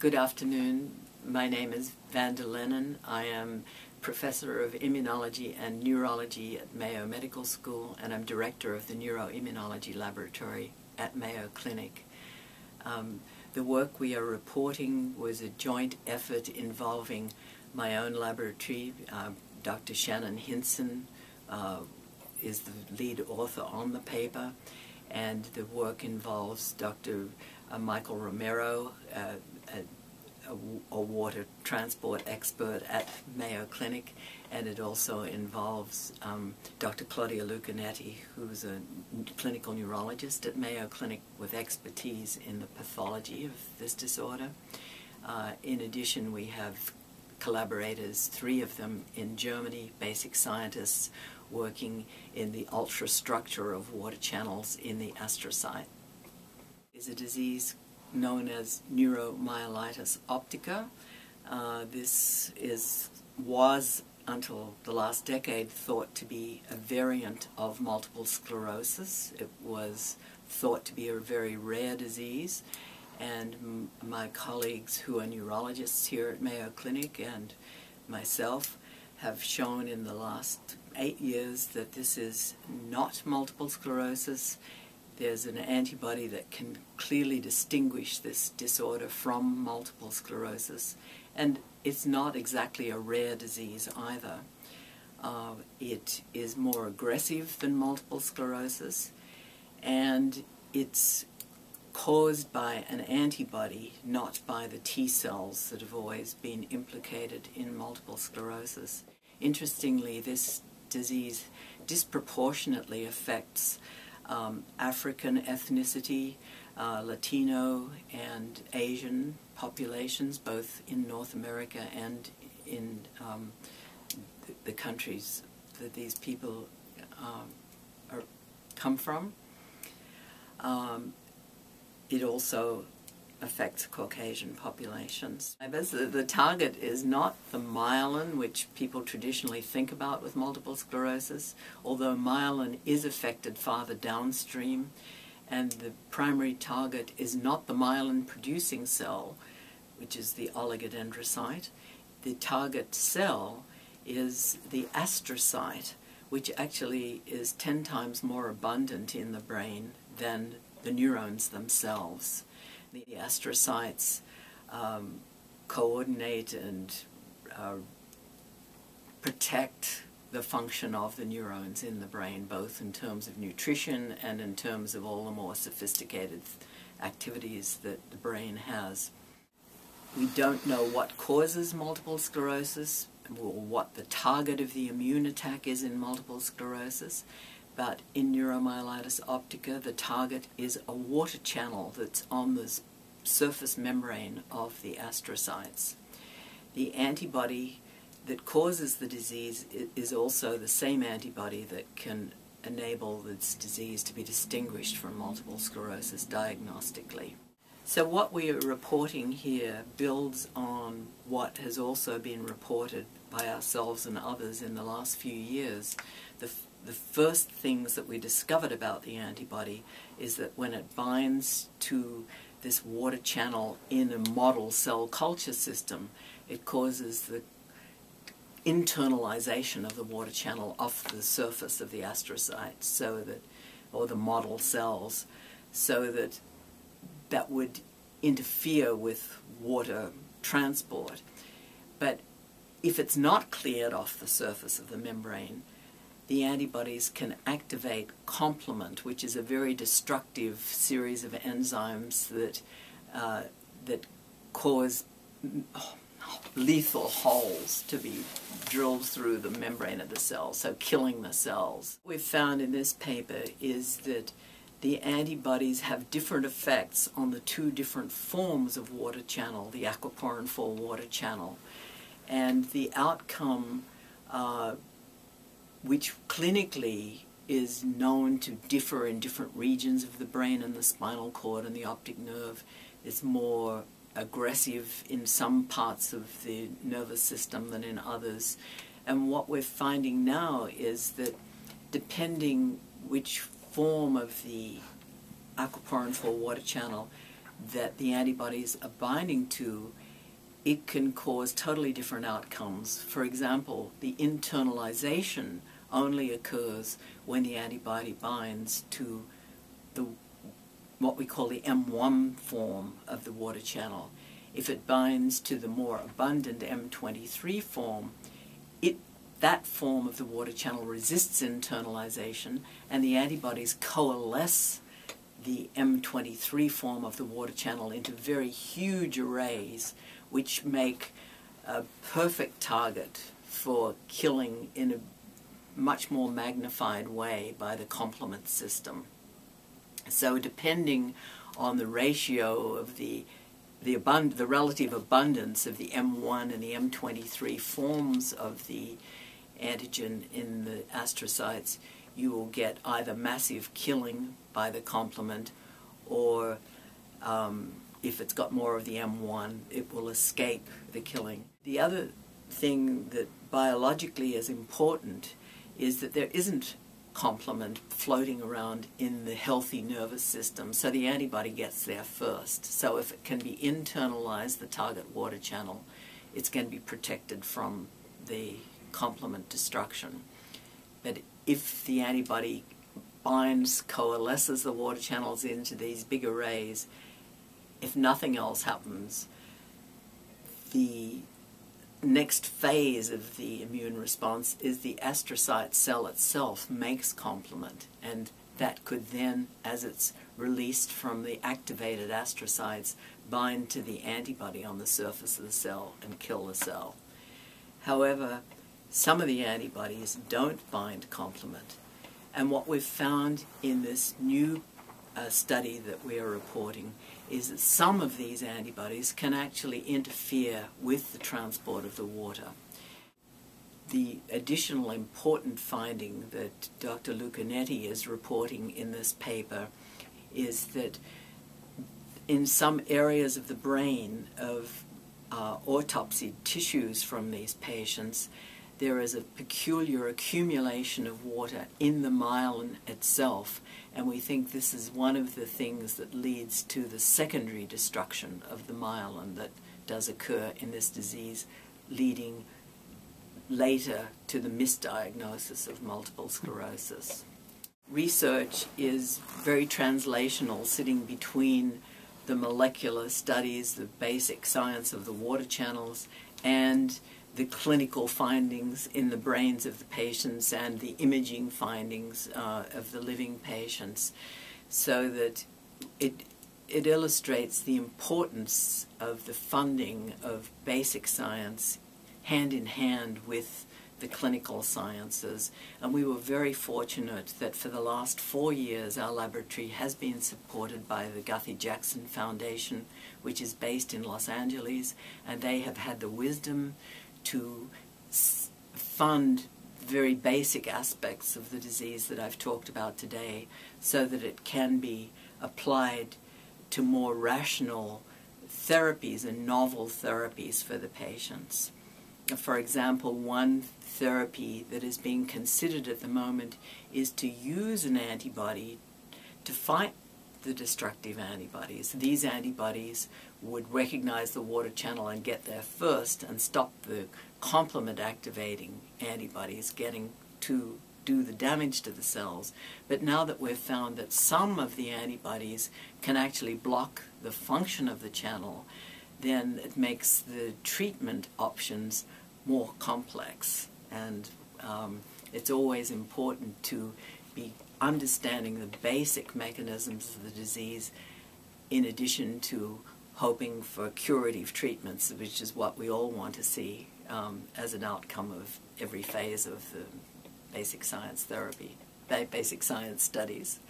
Good afternoon. My name is Vanda Lennon. I am professor of immunology and neurology at Mayo Medical School, and I'm director of the neuroimmunology laboratory at Mayo Clinic. Um, the work we are reporting was a joint effort involving my own laboratory. Uh, Dr. Shannon Hinson uh, is the lead author on the paper, and the work involves Dr. Uh, Michael Romero, uh, a a, water transport expert at Mayo Clinic, and it also involves um, Dr. Claudia Lucchinetti, who's a clinical neurologist at Mayo Clinic with expertise in the pathology of this disorder. Uh, in addition, we have collaborators, three of them in Germany, basic scientists working in the ultrastructure of water channels in the astrocyte. Is a disease known as neuromyelitis optica. Uh, this is was until the last decade thought to be a variant of multiple sclerosis. It was thought to be a very rare disease and my colleagues who are neurologists here at Mayo Clinic and myself have shown in the last eight years that this is not multiple sclerosis there's an antibody that can clearly distinguish this disorder from multiple sclerosis. And it's not exactly a rare disease either. Uh, it is more aggressive than multiple sclerosis, and it's caused by an antibody, not by the T cells that have always been implicated in multiple sclerosis. Interestingly, this disease disproportionately affects um, African ethnicity, uh, Latino and Asian populations, both in North America and in um, the, the, countries that these people um, are, come from. Um, it also affects Caucasian populations. The target is not the myelin, which people traditionally think about with multiple sclerosis, although myelin is affected farther downstream, and the primary target is not the myelin-producing cell, which is the oligodendrocyte. The target cell is the astrocyte, which actually is 10 times more abundant in the brain than the neurons themselves the astrocytes um, coordinate and uh, protect the function of the neurons in the brain, both in terms of nutrition and in terms of all the more sophisticated activities that the brain has. We don't know what causes multiple sclerosis or what the target of the immune attack is in multiple sclerosis, but in neuromyelitis optica, the target is a water channel that's on the surface membrane of the astrocytes. The antibody that causes the disease is also the same antibody that can enable this disease to be distinguished from multiple sclerosis diagnostically. So what we are reporting here builds on what has also been reported by ourselves and others in the last few years. The, the first things that we discovered about the antibody is that when it binds to this water channel in a model cell culture system, it causes the internalization of the water channel off the surface of the astrocyte so that, or the model cells, so that that would interfere with water transport. But if it's not cleared off the surface of the membrane, the antibodies can activate complement, which is a very destructive series of enzymes that, uh, that cause lethal holes to be drilled through the membrane of the cell, so killing the cells. What we've found in this paper is that the antibodies have different effects on the two different forms of water channel, the aquaporin 4 water channel. And the outcome uh, which clinically is known to differ in different regions of the brain and the spinal cord and the optic nerve. It's more aggressive in some parts of the nervous system than in others. And what we're finding now is that depending which form of the aquaporin 4 water channel that the antibodies are binding to, it can cause totally different outcomes. For example, the internalization only occurs when the antibody binds to the what we call the M1 form of the water channel. If it binds to the more abundant M23 form, it that form of the water channel resists internalization and the antibodies coalesce the M23 form of the water channel into very huge arrays which make a perfect target for killing in a much more magnified way by the complement system. So depending on the ratio of the the, abund- the relative abundance of the M1 and the M23 forms of the antigen in the astrocytes, you will get either massive killing by the complement or um, if it's got more of the M1, it will escape the killing. The other thing that biologically is important is that there isn't complement floating around in the healthy nervous system, so the antibody gets there first. So if it can be internalized, the target water channel, it's going to be protected from the complement destruction. But if the antibody binds, coalesces the water channels into these big arrays, if nothing else happens, the next phase of the immune response is the astrocyte cell itself makes complement and that could then as it's released from the activated astrocytes bind to the antibody on the surface of the cell and kill the cell. However, some of the antibodies don't bind complement. And what we've found in this new uh, study that we are reporting is that some of these antibodies can actually interfere with the transport of the water. The additional important finding that Dr. Lucchinetti is reporting in this paper is that in some areas of the brain of uh, autopsied tissues from these patients, there is a peculiar accumulation of water in the myelin itself, and we think this is one of the things that leads to the secondary destruction of the myelin that does occur in this disease, leading later to the misdiagnosis of multiple sclerosis. Research is very translational, sitting between the molecular studies, the basic science of the water channels, and the clinical findings in the brains of the patients and the imaging findings uh, of the living patients so that it, it illustrates the importance of the funding of basic science hand in hand with the clinical sciences. And we were very fortunate that for the last four years our laboratory has been supported by the Guthy Jackson Foundation, which is based in Los Angeles, and they have had the wisdom to fund very basic aspects of the disease that I've talked about today so that it can be applied to more rational therapies and novel therapies for the patients. For example, one therapy that is being considered at the moment is to use an antibody to fight the destructive antibodies. These antibodies would recognize the water channel and get there first and stop the complement activating antibodies getting to do the damage to the cells. But now that we've found that some of the antibodies can actually block the function of the channel, then it makes the treatment options more complex. And um, it's always important to be understanding the basic mechanisms of the disease in addition to hoping for curative treatments, which is what we all want to see um, as an outcome of every phase of the basic science therapy, basic science studies.